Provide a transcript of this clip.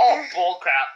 Oh, bull crap.